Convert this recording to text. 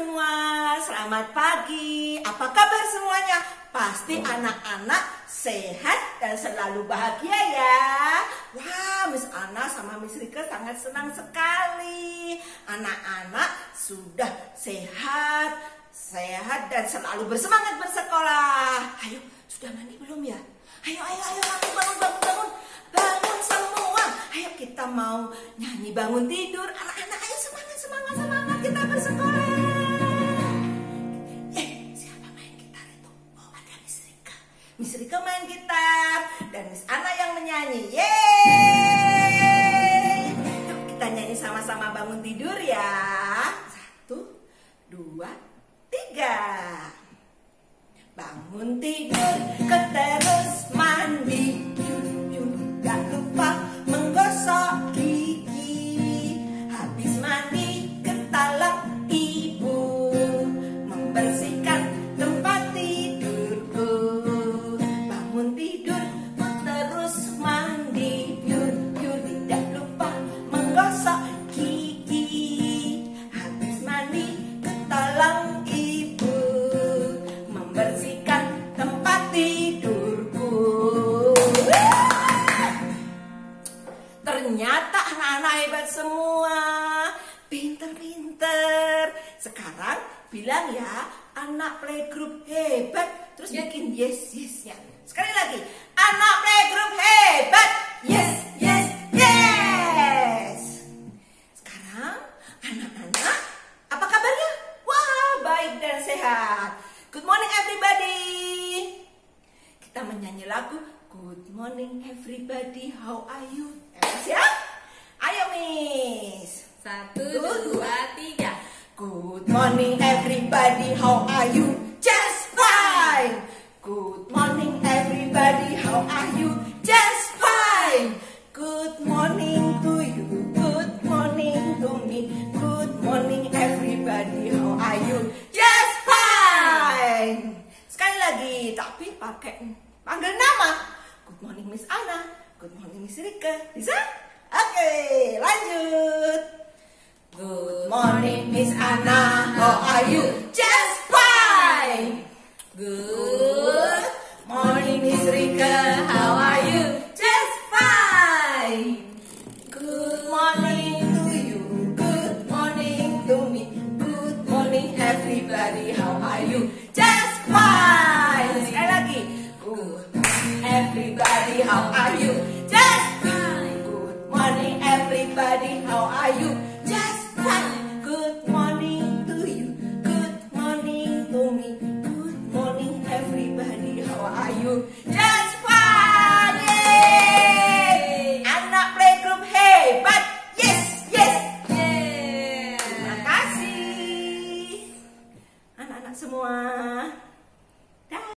semua, selamat pagi. Apa kabar semuanya? Pasti anak-anak sehat dan selalu bahagia ya. Wah, Miss Ana sama Miss Rika sangat senang sekali. Anak-anak sudah sehat, sehat dan selalu bersemangat bersekolah. Ayo, sudah mandi belum ya? Ayo, ayo, ayo, bangun, bangun, bangun, bangun. Bangun semua. Ayo kita mau nyanyi bangun tidur. Anak-anak, ayo semangat, semangat, semangat. Kita bersekolah. Gitar dan Miss Ana yang menyanyi. Yeay! Yuk kita nyanyi sama-sama bangun tidur ya. Satu, dua, tiga. Bangun tidur, terus hebat semua. Pinter-pinter. Sekarang bilang ya, anak playgroup hebat. Terus bikin yes, yes-nya. Sekali lagi, anak playgroup hebat. Yes, yes, yes. Sekarang anak-anak, apa kabarnya? Wah, baik dan sehat. Good morning everybody. Kita menyanyi lagu Good morning everybody, how are you? Siap? Miss. Satu, dua, tiga. Good morning everybody, how are you? Just fine. Good morning everybody, how are you? Just fine. Good morning to you, good morning to me. Good morning everybody, how are you? Just fine. Sekali lagi, tapi pakai panggil nama. Good morning Miss Ana, good morning Miss Rika. Bisa? Oke, lanjut. Good morning, Miss Anna. How are you? Just fine. Good Yeay.